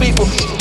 people.